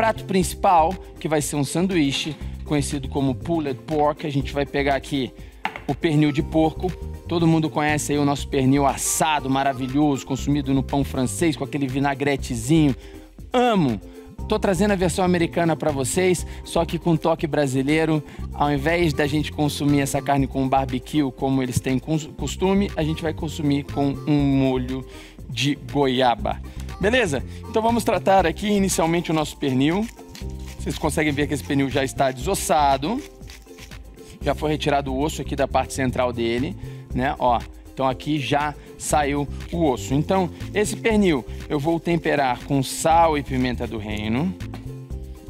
prato principal, que vai ser um sanduíche, conhecido como pulled pork. A gente vai pegar aqui o pernil de porco. Todo mundo conhece aí o nosso pernil assado, maravilhoso, consumido no pão francês com aquele vinagretezinho. Amo! Tô trazendo a versão americana para vocês, só que com toque brasileiro. Ao invés da gente consumir essa carne com barbecue, como eles têm costume, a gente vai consumir com um molho de goiaba. Beleza? Então vamos tratar aqui inicialmente o nosso pernil. Vocês conseguem ver que esse pernil já está desossado. Já foi retirado o osso aqui da parte central dele, né? Ó, então aqui já saiu o osso. Então, esse pernil eu vou temperar com sal e pimenta do reino.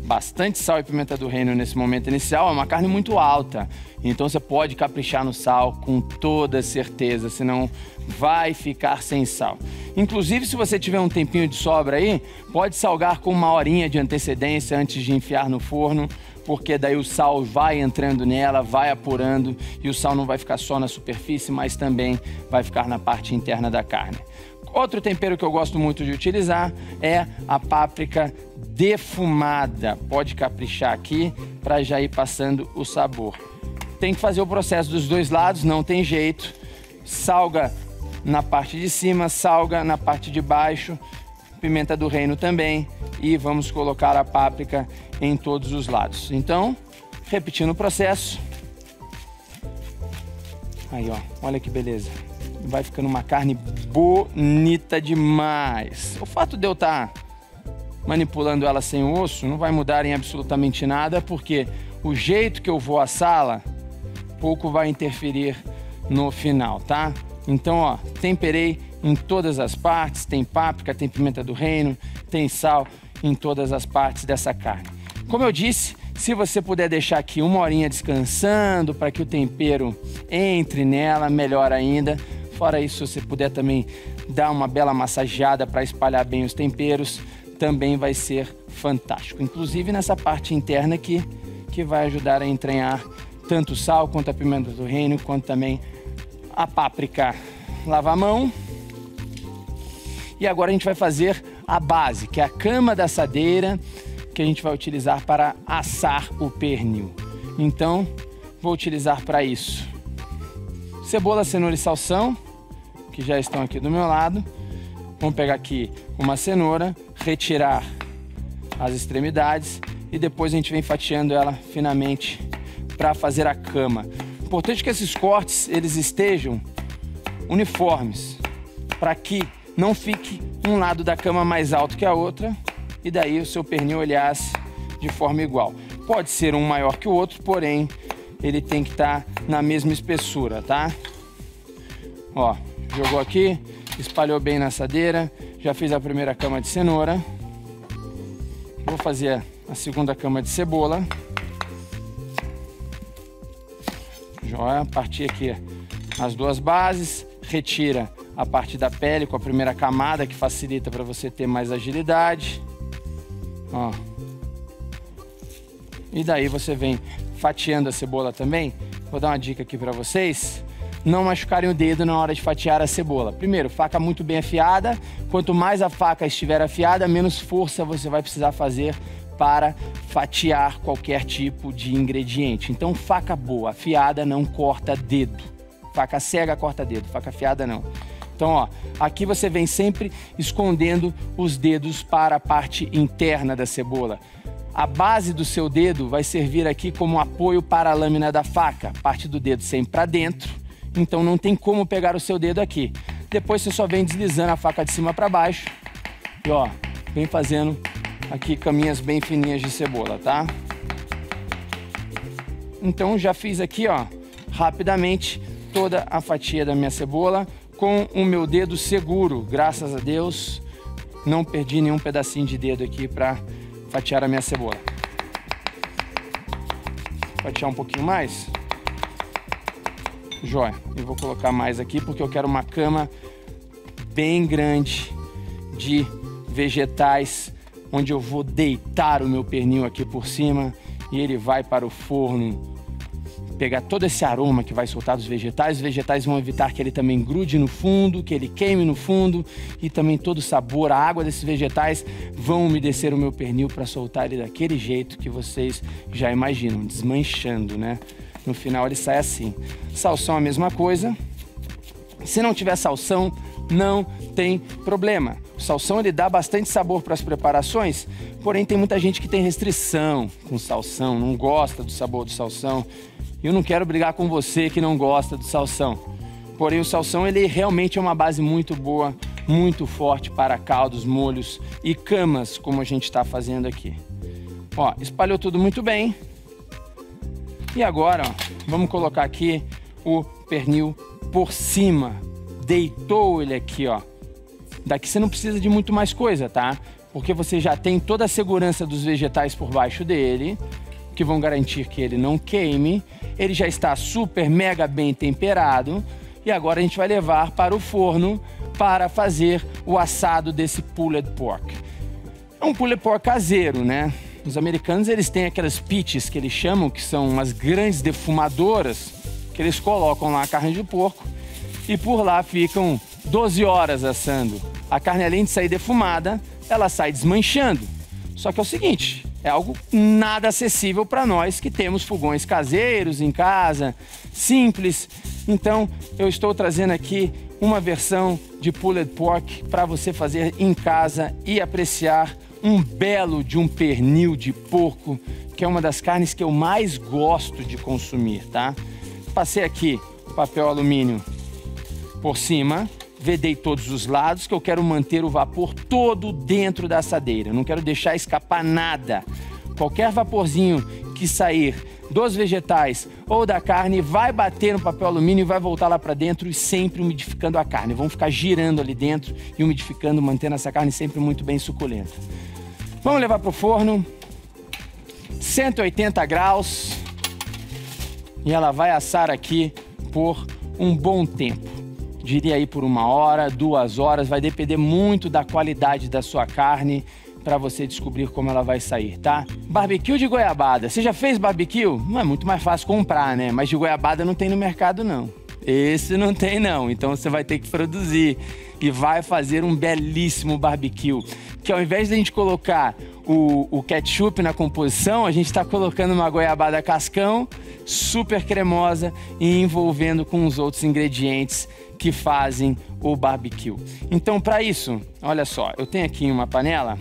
Bastante sal e pimenta do reino nesse momento inicial. É uma carne muito alta. Então você pode caprichar no sal com toda certeza, senão vai ficar sem sal. Inclusive, se você tiver um tempinho de sobra aí, pode salgar com uma horinha de antecedência antes de enfiar no forno porque daí o sal vai entrando nela, vai apurando e o sal não vai ficar só na superfície, mas também vai ficar na parte interna da carne. Outro tempero que eu gosto muito de utilizar é a páprica defumada. Pode caprichar aqui para já ir passando o sabor. Tem que fazer o processo dos dois lados, não tem jeito. Salga na parte de cima, salga na parte de baixo, pimenta do reino também e vamos colocar a páprica em todos os lados. Então, repetindo o processo. Aí, ó, olha que beleza. Vai ficando uma carne bonita demais. O fato de eu estar tá manipulando ela sem osso não vai mudar em absolutamente nada, porque o jeito que eu vou assá-la pouco vai interferir no final, tá? Então, ó, temperei em todas as partes, tem páprica, tem pimenta do reino, tem sal em todas as partes dessa carne. Como eu disse, se você puder deixar aqui uma horinha descansando para que o tempero entre nela, melhor ainda. Fora isso, se você puder também dar uma bela massageada para espalhar bem os temperos, também vai ser fantástico. Inclusive nessa parte interna aqui, que vai ajudar a entranhar tanto o sal quanto a pimenta do reino, quanto também a páprica. Lava a mão. E agora a gente vai fazer a base, que é a cama da assadeira que a gente vai utilizar para assar o pernil. Então, vou utilizar para isso cebola, cenoura e salsão, que já estão aqui do meu lado. Vamos pegar aqui uma cenoura, retirar as extremidades e depois a gente vem fatiando ela finamente para fazer a cama. Importante que esses cortes eles estejam uniformes para que não fique um lado da cama mais alto que a outra e daí o seu pernil olhasse de forma igual. Pode ser um maior que o outro, porém ele tem que estar tá na mesma espessura, tá? Ó, jogou aqui, espalhou bem na assadeira, já fiz a primeira cama de cenoura. Vou fazer a segunda cama de cebola. Joia, partir aqui as duas bases, retira a parte da pele com a primeira camada que facilita para você ter mais agilidade. Ó. E daí você vem fatiando a cebola também. Vou dar uma dica aqui para vocês. Não machucarem o dedo na hora de fatiar a cebola. Primeiro, faca muito bem afiada. Quanto mais a faca estiver afiada, menos força você vai precisar fazer para fatiar qualquer tipo de ingrediente. Então, faca boa, afiada não corta dedo. Faca cega corta dedo, faca afiada não. Então, ó, aqui você vem sempre escondendo os dedos para a parte interna da cebola. A base do seu dedo vai servir aqui como apoio para a lâmina da faca, parte do dedo sempre para dentro. Então não tem como pegar o seu dedo aqui. Depois você só vem deslizando a faca de cima para baixo e ó, vem fazendo aqui caminhas bem fininhas de cebola, tá? Então já fiz aqui, ó, rapidamente toda a fatia da minha cebola com o meu dedo seguro, graças a Deus. Não perdi nenhum pedacinho de dedo aqui para fatiar a minha cebola. Fatiar um pouquinho mais. Jóia. Eu vou colocar mais aqui porque eu quero uma cama bem grande de vegetais, onde eu vou deitar o meu pernil aqui por cima e ele vai para o forno pegar todo esse aroma que vai soltar dos vegetais. Os vegetais vão evitar que ele também grude no fundo, que ele queime no fundo e também todo o sabor, a água desses vegetais vão umedecer o meu pernil para soltar ele daquele jeito que vocês já imaginam, desmanchando, né? No final ele sai assim. Salsão a mesma coisa. Se não tiver salsão, não tem problema. O salsão ele dá bastante sabor para as preparações, porém tem muita gente que tem restrição com salsão, não gosta do sabor do salsão. Eu não quero brigar com você que não gosta do salsão. Porém o salsão ele realmente é uma base muito boa, muito forte para caldos, molhos e camas, como a gente está fazendo aqui. Ó, espalhou tudo muito bem. E agora, ó, vamos colocar aqui o pernil por cima. Deitou ele aqui, ó. Daqui você não precisa de muito mais coisa, tá? Porque você já tem toda a segurança dos vegetais por baixo dele, que vão garantir que ele não queime. Ele já está super mega bem temperado. E agora a gente vai levar para o forno para fazer o assado desse pulled pork. É um pulled pork caseiro, né? Os americanos eles têm aquelas pits que eles chamam, que são umas grandes defumadoras, que eles colocam lá a carne de porco e por lá ficam 12 horas assando. A carne, além de sair defumada, ela sai desmanchando. Só que é o seguinte, é algo nada acessível para nós que temos fogões caseiros em casa, simples. Então, eu estou trazendo aqui uma versão de pulled pork para você fazer em casa e apreciar um belo de um pernil de porco, que é uma das carnes que eu mais gosto de consumir, tá? Passei aqui papel alumínio por cima, vedei todos os lados, que eu quero manter o vapor todo dentro da assadeira. Não quero deixar escapar nada. Qualquer vaporzinho que sair dos vegetais ou da carne vai bater no papel alumínio e vai voltar lá para dentro e sempre umidificando a carne. Vão ficar girando ali dentro e umidificando, mantendo essa carne sempre muito bem suculenta. Vamos levar para o forno, 180 graus, e ela vai assar aqui por um bom tempo diria aí por uma hora, duas horas, vai depender muito da qualidade da sua carne para você descobrir como ela vai sair, tá? Barbecue de goiabada. Você já fez barbecue? Não é muito mais fácil comprar, né? Mas de goiabada não tem no mercado não. Esse não tem não, então você vai ter que produzir e vai fazer um belíssimo barbecue. Que ao invés de a gente colocar o, o ketchup na composição, a gente está colocando uma goiabada cascão super cremosa e envolvendo com os outros ingredientes que fazem o barbecue. Então, para isso, olha só, eu tenho aqui uma panela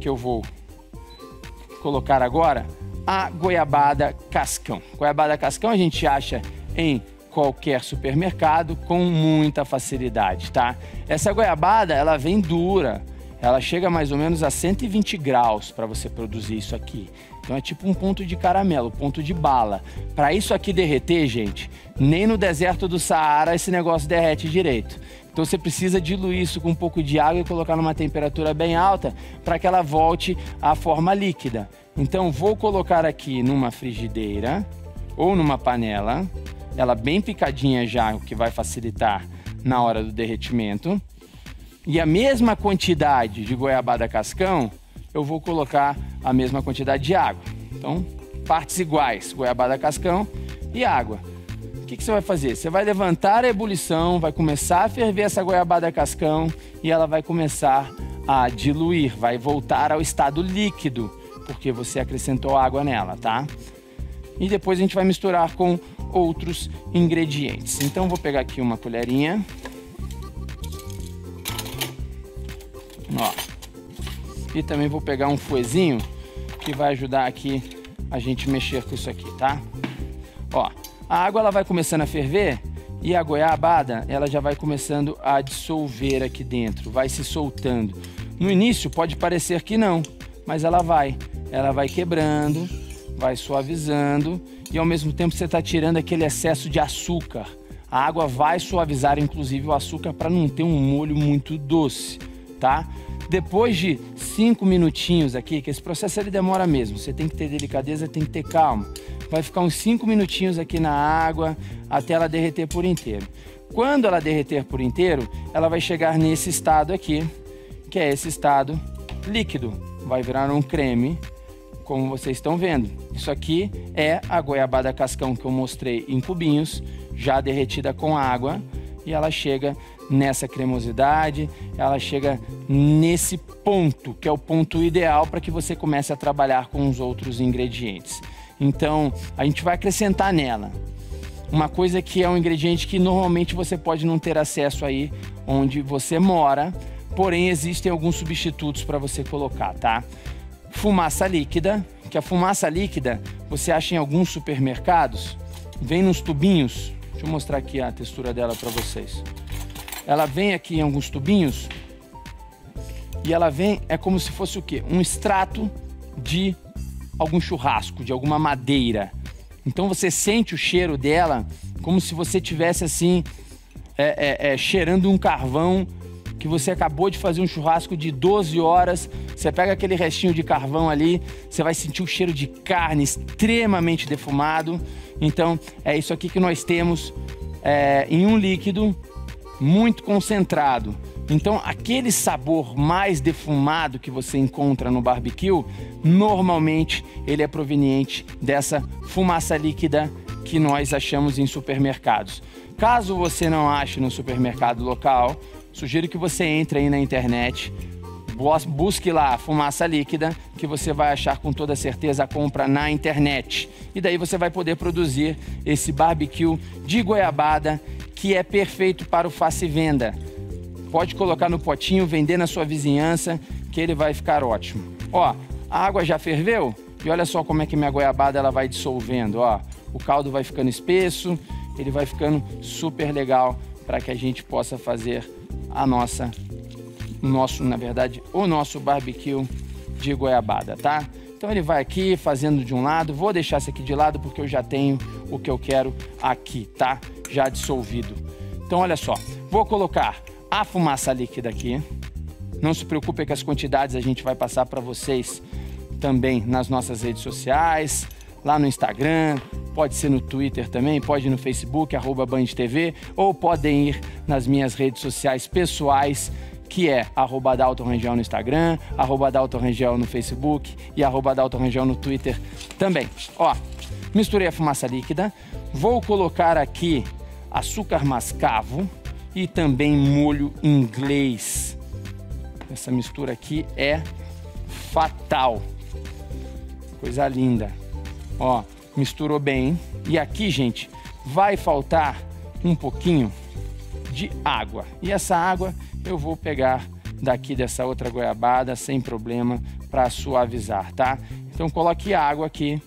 que eu vou colocar agora a goiabada cascão. Goiabada cascão a gente acha em qualquer supermercado com muita facilidade, tá? Essa goiabada, ela vem dura, ela chega mais ou menos a 120 graus para você produzir isso aqui. Então é tipo um ponto de caramelo, ponto de bala. Para isso aqui derreter, gente, nem no deserto do Saara esse negócio derrete direito. Então você precisa diluir isso com um pouco de água e colocar numa temperatura bem alta para que ela volte à forma líquida. Então vou colocar aqui numa frigideira ou numa panela, ela bem picadinha já, o que vai facilitar na hora do derretimento. E a mesma quantidade de goiabada cascão eu vou colocar a mesma quantidade de água. Então, partes iguais, goiabada cascão e água. O que, que, você vai fazer? Você vai levantar a ebulição, vai começar a ferver essa goiabada cascão e ela vai começar a diluir, vai voltar ao estado líquido, porque você acrescentou água nela, tá? E depois a gente vai misturar com outros ingredientes. Então vou pegar aqui uma colherinha. Ó. E também vou pegar um fuezinho que vai ajudar aqui a gente mexer com isso aqui, tá? Ó, a água ela vai começando a ferver e a goiabada ela já vai começando a dissolver aqui dentro, vai se soltando. No início pode parecer que não, mas ela vai. Ela vai quebrando, vai suavizando e ao mesmo tempo você está tirando aquele excesso de açúcar. A água vai suavizar inclusive o açúcar para não ter um molho muito doce, tá? Depois de cinco minutinhos aqui, que esse processo ele demora mesmo, você tem que ter delicadeza, tem que ter calma. Vai ficar uns cinco minutinhos aqui na água até ela derreter por inteiro. Quando ela derreter por inteiro, ela vai chegar nesse estado aqui, que é esse estado líquido. Vai virar um creme como vocês estão vendo. Isso aqui é a goiabada cascão que eu mostrei em cubinhos, já derretida com água, e ela chega nessa cremosidade, ela chega nesse ponto, que é o ponto ideal para que você comece a trabalhar com os outros ingredientes. Então, a gente vai acrescentar nela uma coisa que é um ingrediente que normalmente você pode não ter acesso aí onde você mora, porém existem alguns substitutos para você colocar, tá? Fumaça líquida, que a fumaça líquida você acha em alguns supermercados, vem nos tubinhos. Deixa eu mostrar aqui a textura dela para vocês. Ela vem aqui em alguns tubinhos e ela vem é como se fosse o quê? Um extrato de algum churrasco, de alguma madeira. Então você sente o cheiro dela como se você tivesse assim é, é, é, cheirando um carvão que você acabou de fazer um churrasco de 12 horas. Você pega aquele restinho de carvão ali, você vai sentir o cheiro de carne extremamente defumado. Então é isso aqui que nós temos é, em um líquido muito concentrado. Então, aquele sabor mais defumado que você encontra no barbecue, normalmente ele é proveniente dessa fumaça líquida que nós achamos em supermercados. Caso você não ache no supermercado local, sugiro que você entre aí na internet, busque lá fumaça líquida, que você vai achar com toda certeza a compra na internet. E daí você vai poder produzir esse barbecue de goiabada que é perfeito para o face venda. Pode colocar no potinho, vender na sua vizinhança, que ele vai ficar ótimo. Ó, a água já ferveu e olha só como é que minha goiabada ela vai dissolvendo, ó. O caldo vai ficando espesso, ele vai ficando super legal para que a gente possa fazer a nossa nosso, na verdade, o nosso barbecue de goiabada, tá? Então ele vai aqui fazendo de um lado, vou deixar esse aqui de lado porque eu já tenho o que eu quero aqui, tá? Já dissolvido. Então olha só, vou colocar a fumaça líquida aqui. Não se preocupe que as quantidades a gente vai passar para vocês também nas nossas redes sociais, lá no Instagram, pode ser no Twitter também, pode ir no Facebook, arroba Band TV, ou podem ir nas minhas redes sociais pessoais, que é arroba Rangel no Instagram, arroba Rangel no Facebook e arroba Rangel no Twitter também. Ó, misturei a fumaça líquida, vou colocar aqui açúcar mascavo, e também molho inglês. Essa mistura aqui é fatal. Coisa linda. Ó, misturou bem. E aqui, gente, vai faltar um pouquinho de água. E essa água eu vou pegar daqui dessa outra goiabada sem problema para suavizar, tá? Então coloque água aqui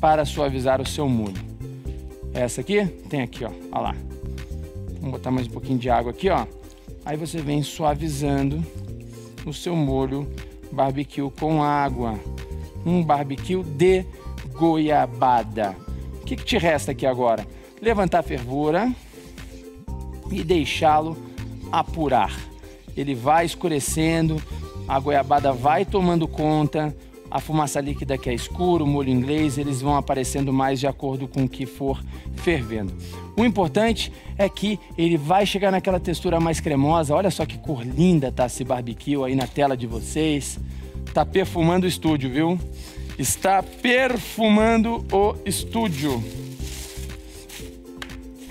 para suavizar o seu molho. Essa aqui tem aqui, ó, olha lá. Vamos botar mais um pouquinho de água aqui, ó. Aí você vem suavizando o seu molho barbecue com água. Um barbecue de goiabada. O que, que te resta aqui agora? Levantar a fervura e deixá-lo apurar. Ele vai escurecendo, a goiabada vai tomando conta, a fumaça líquida que é escuro, o molho inglês, eles vão aparecendo mais de acordo com o que for fervendo. O importante é que ele vai chegar naquela textura mais cremosa. Olha só que cor linda tá esse barbecue aí na tela de vocês. Tá perfumando o estúdio, viu? Está perfumando o estúdio.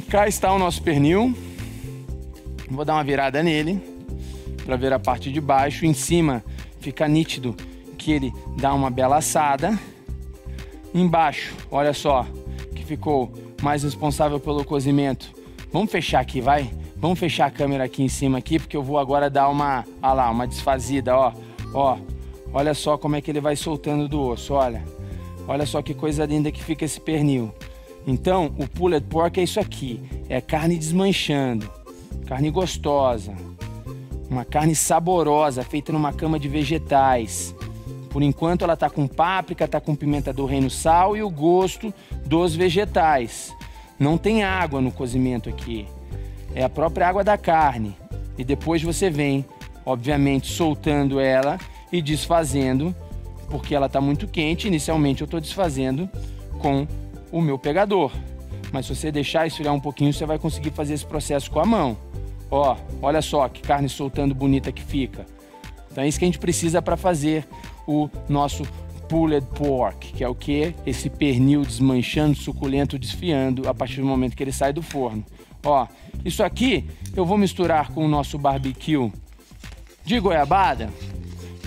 Cá está o nosso pernil. Vou dar uma virada nele para ver a parte de baixo. Em cima fica nítido que ele dá uma bela assada. Embaixo, olha só, que ficou mais responsável pelo cozimento. Vamos fechar aqui, vai? Vamos fechar a câmera aqui em cima aqui, porque eu vou agora dar uma, olha lá, uma desfazida, ó. Ó, olha só como é que ele vai soltando do osso, olha. Olha só que coisa linda que fica esse pernil. Então, o pulled pork é isso aqui, é carne desmanchando, carne gostosa, uma carne saborosa, feita numa cama de vegetais. Por enquanto ela está com páprica, está com pimenta do reino sal e o gosto dos vegetais. Não tem água no cozimento aqui. É a própria água da carne. E depois você vem, obviamente, soltando ela e desfazendo, porque ela está muito quente. Inicialmente eu estou desfazendo com o meu pegador. Mas se você deixar esfriar um pouquinho, você vai conseguir fazer esse processo com a mão. Ó, olha só que carne soltando bonita que fica. Então é isso que a gente precisa para fazer o nosso pulled pork, que é o que? Esse pernil desmanchando, suculento, desfiando a partir do momento que ele sai do forno. Ó, isso aqui eu vou misturar com o nosso barbecue de goiabada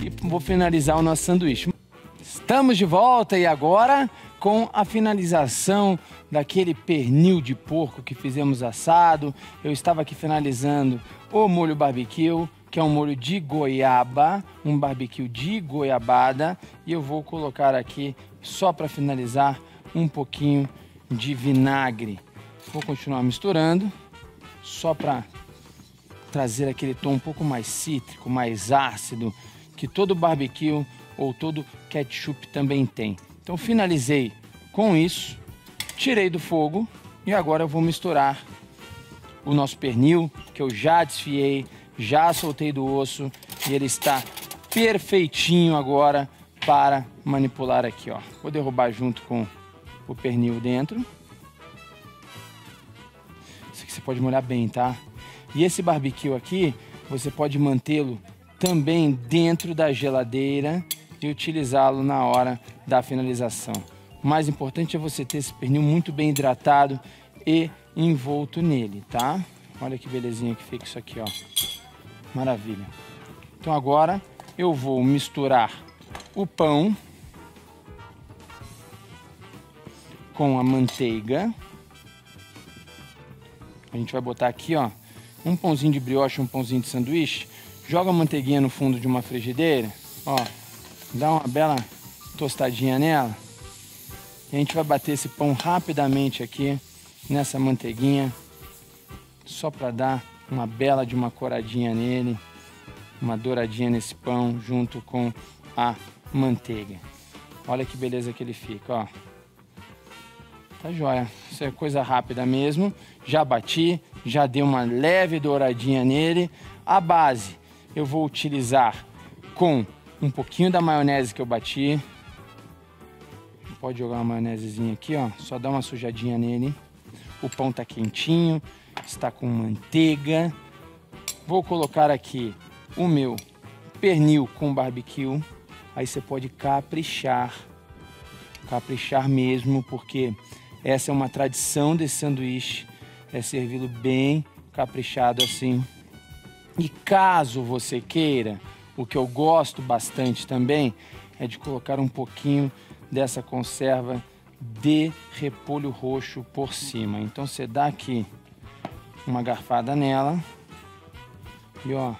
e vou finalizar o nosso sanduíche. Estamos de volta e agora com a finalização daquele pernil de porco que fizemos assado. Eu estava aqui finalizando o molho barbecue, que é um molho de goiaba, um barbecue de goiabada, e eu vou colocar aqui só para finalizar um pouquinho de vinagre. Vou continuar misturando, só para trazer aquele tom um pouco mais cítrico, mais ácido, que todo barbecue ou todo ketchup também tem. Então finalizei com isso, tirei do fogo e agora eu vou misturar o nosso pernil, que eu já desfiei, já soltei do osso e ele está perfeitinho agora para manipular aqui, ó. Vou derrubar junto com o pernil dentro. Isso aqui você pode molhar bem, tá? E esse barbecue aqui, você pode mantê-lo também dentro da geladeira e utilizá-lo na hora da finalização. O mais importante é você ter esse pernil muito bem hidratado e envolto nele, tá? Olha que belezinha que fica isso aqui, ó. Maravilha. Então agora eu vou misturar o pão com a manteiga. A gente vai botar aqui, ó, um pãozinho de brioche, um pãozinho de sanduíche. Joga a manteiguinha no fundo de uma frigideira, ó, dá uma bela tostadinha nela. E a gente vai bater esse pão rapidamente aqui nessa manteiguinha, só para dar uma bela de uma coradinha nele, uma douradinha nesse pão junto com a manteiga. Olha que beleza que ele fica, ó. Tá joia. Isso é coisa rápida mesmo. Já bati, já dei uma leve douradinha nele. A base eu vou utilizar com um pouquinho da maionese que eu bati. Pode jogar uma maionesezinha aqui, ó. Só dá uma sujadinha nele. O pão tá quentinho, está com manteiga. Vou colocar aqui o meu pernil com barbecue. Aí você pode caprichar, caprichar mesmo, porque essa é uma tradição desse sanduíche, é servi-lo bem caprichado assim. E caso você queira, o que eu gosto bastante também é de colocar um pouquinho dessa conserva de repolho roxo por cima. Então você dá aqui uma garfada nela e ó,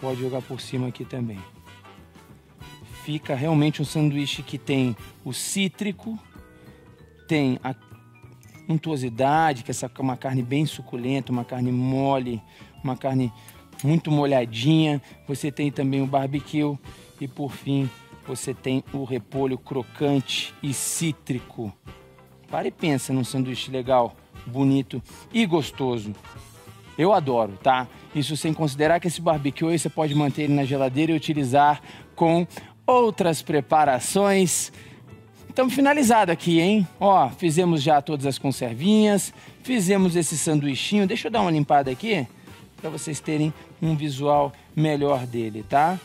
pode jogar por cima aqui também. Fica realmente um sanduíche que tem o cítrico, tem a untuosidade, que é uma carne bem suculenta, uma carne mole, uma carne muito molhadinha. Você tem também o barbecue e por fim você tem o repolho crocante e cítrico. Para e pensa num sanduíche legal, bonito e gostoso. Eu adoro, tá? Isso sem considerar que esse barbecue você pode manter ele na geladeira e utilizar com outras preparações. Estamos finalizado aqui, hein? Ó, fizemos já todas as conservinhas, fizemos esse sanduichinho. Deixa eu dar uma limpada aqui para vocês terem um visual melhor dele, tá?